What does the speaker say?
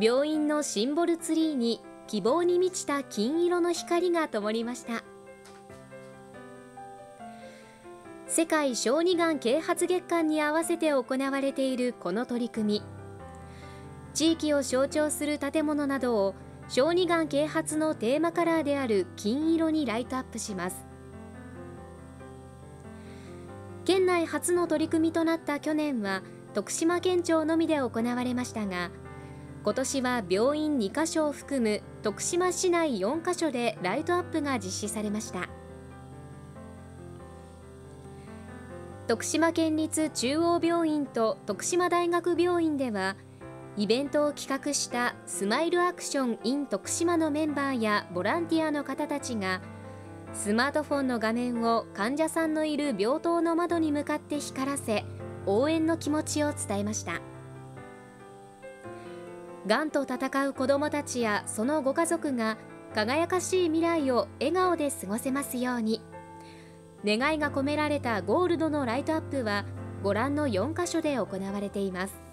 病院のシンボルツリーに希望に満ちた金色の光が灯りました。世界小児がん啓発月間に合わせて行われているこの取り組み。地域を象徴する建物などを小児がん啓発のテーマカラーである金色にライトアップします。県内初の取り組みとなった去年は徳島県庁のみで行われましたが今年は病院2カ所を含む徳島市内4カ所でライトアップが実施されました。徳島県立中央病院と徳島大学病院ではイベントを企画したスマイルアクション in 徳島のメンバーやボランティアの方たちがスマートフォンの画面を患者さんのいる病棟の窓に向かって光らせ応援の気持ちを伝えました。がんと闘う子どもたちやそのご家族が輝かしい未来を笑顔で過ごせますように。願いが込められたゴールドのライトアップはご覧の4カ所で行われています。